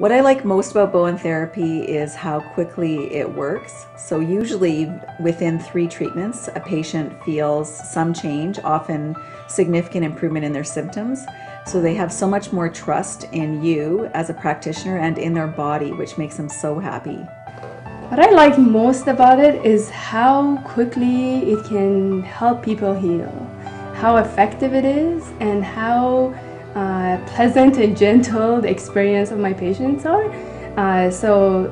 What I like most about Bowen therapy is how quickly it works. So, usually within three treatments, a patient feels some change, often significant improvement in their symptoms. So, they have so much more trust in you as a practitioner and in their body, which makes them so happy. What I like most about it is how quickly it can help people heal, how effective it is, and how uh, pleasant and gentle the experience of my patients are. Uh, so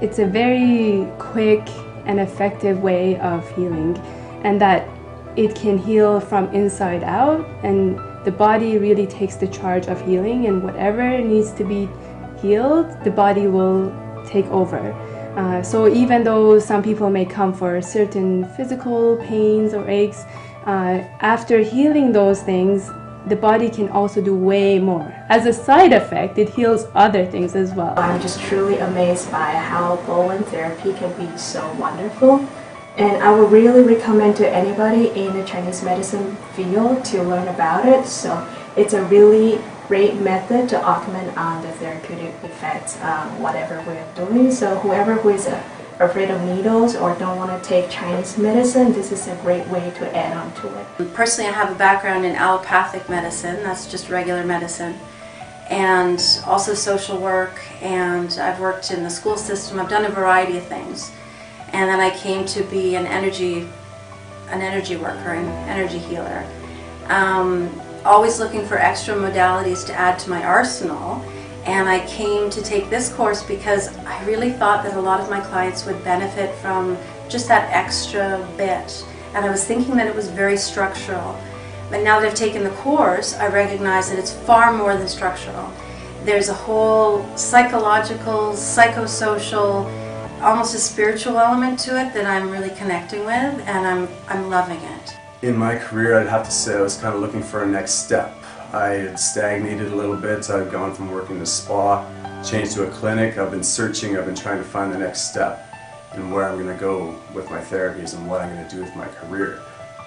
it's a very quick and effective way of healing, and that it can heal from inside out, and the body really takes the charge of healing, and whatever needs to be healed, the body will take over. Uh, so even though some people may come for certain physical pains or aches, uh, after healing those things, the body can also do way more. As a side effect, it heals other things as well. I'm just truly amazed by how Bowen therapy can be so wonderful. And I would really recommend to anybody in the Chinese medicine field to learn about it. So it's a really great method to augment on the therapeutic effects, whatever we're doing. So whoever who is a afraid of needles or don't want to take Chinese medicine, this is a great way to add on to it. Personally, I have a background in allopathic medicine, that's just regular medicine, and also social work, and I've worked in the school system, I've done a variety of things. And then I came to be an energy, an energy worker, an energy healer. Um, always looking for extra modalities to add to my arsenal and I came to take this course because I really thought that a lot of my clients would benefit from just that extra bit. And I was thinking that it was very structural. But now that I've taken the course, I recognize that it's far more than structural. There's a whole psychological, psychosocial, almost a spiritual element to it that I'm really connecting with, and I'm, I'm loving it. In my career, I'd have to say I was kind of looking for a next step. I had stagnated a little bit, so I've gone from working in spa, changed to a clinic. I've been searching, I've been trying to find the next step and where I'm going to go with my therapies and what I'm going to do with my career.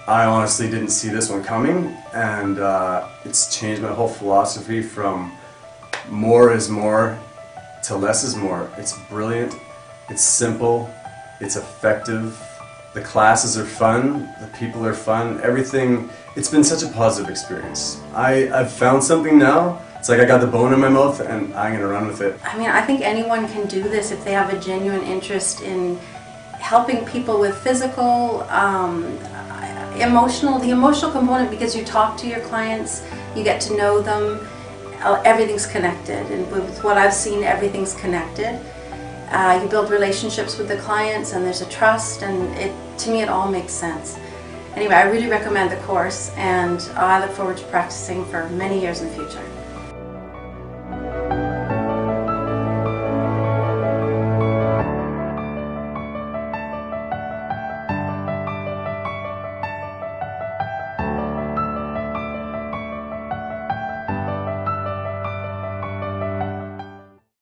I honestly didn't see this one coming, and uh, it's changed my whole philosophy from more is more to less is more. It's brilliant, it's simple, it's effective, the classes are fun, the people are fun, everything. It's been such a positive experience. I, I've found something now. It's like I got the bone in my mouth and I'm gonna run with it. I mean, I think anyone can do this if they have a genuine interest in helping people with physical, um, emotional, the emotional component because you talk to your clients, you get to know them, uh, everything's connected. And with what I've seen, everything's connected. Uh, you build relationships with the clients and there's a trust and it to me it all makes sense. Anyway, I really recommend the course and I look forward to practicing for many years in the future.